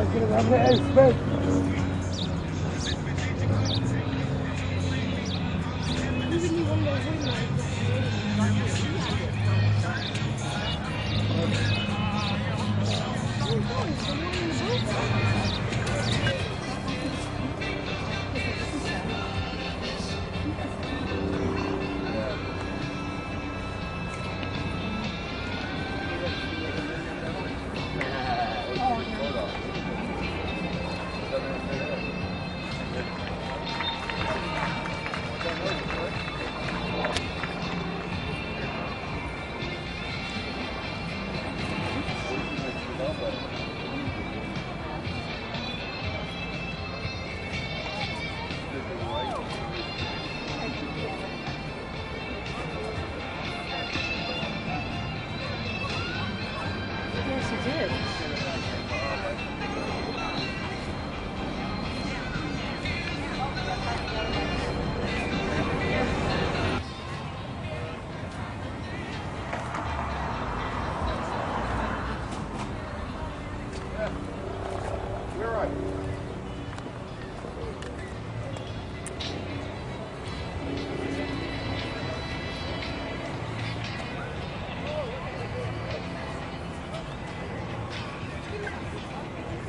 I'm gonna Even camera. If I look here